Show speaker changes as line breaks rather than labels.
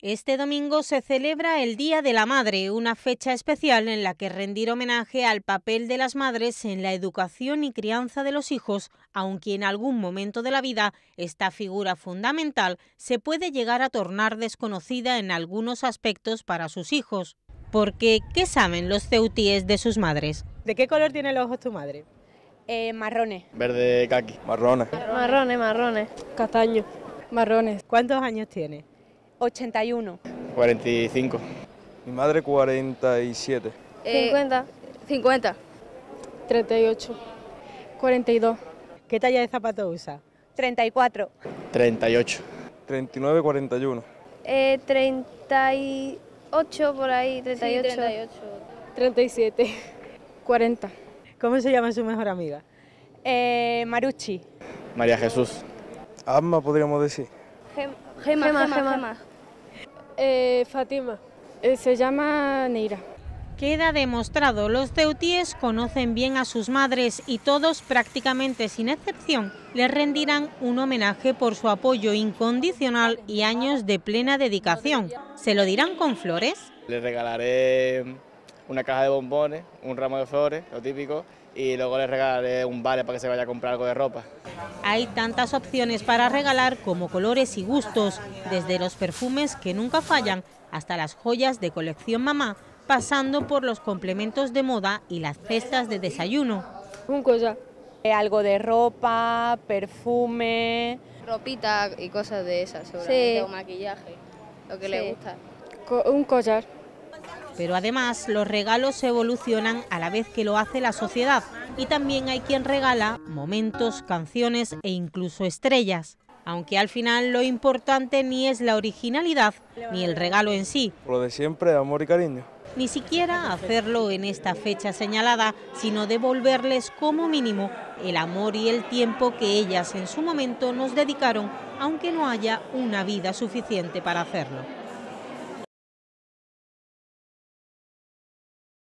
Este domingo se celebra el Día de la Madre, una fecha especial en la que rendir homenaje al papel de las madres en la educación y crianza de los hijos, aunque en algún momento de la vida esta figura fundamental se puede llegar a tornar desconocida en algunos aspectos para sus hijos. Porque, ¿qué saben los ceutíes de sus madres?
¿De qué color tiene los ojos tu madre?
Eh, marrones.
Verde kaki.
Marrones.
Marrones, marrones.
Castaño.
Marrones. ¿Cuántos años tiene?
81.
45.
Mi madre 47.
50.
50.
38.
42.
¿Qué talla de zapato usa?
34.
38.
39, 41.
Eh, 38 por ahí, 38.
38. 37. 40.
¿Cómo se llama su mejor amiga?
Eh, Maruchi.
María Jesús.
Asma podríamos decir.
Gema,
Gema,
gema,
Gema.
gema.
Eh, Fátima. Eh, se llama Neira.
Queda demostrado, los ceutíes conocen bien a sus madres y todos, prácticamente sin excepción, les rendirán un homenaje por su apoyo incondicional y años de plena dedicación. ¿Se lo dirán con flores?
Le regalaré una caja de bombones, un ramo de flores, lo típico, y luego le regalaré un vale para que se vaya a comprar algo de ropa.
Hay tantas opciones para regalar como colores y gustos, desde los perfumes que nunca fallan hasta las joyas de colección mamá, pasando por los complementos de moda y las cestas de desayuno.
Un collar.
Eh, algo de ropa, perfume.
ropita y cosas de esas, seguramente,
Sí.
o maquillaje, lo que
Sí.
le gusta.
Co- un collar.
Pero además los regalos evolucionan a la vez que lo hace la sociedad y también hay quien regala momentos, canciones e incluso estrellas. Aunque al final lo importante ni es la originalidad ni el regalo en sí,
Lo de siempre, amor y cariño.
ni siquiera hacerlo en esta fecha señalada, sino devolverles como mínimo el amor y el tiempo que ellas en su momento nos dedicaron, aunque no haya una vida suficiente para hacerlo.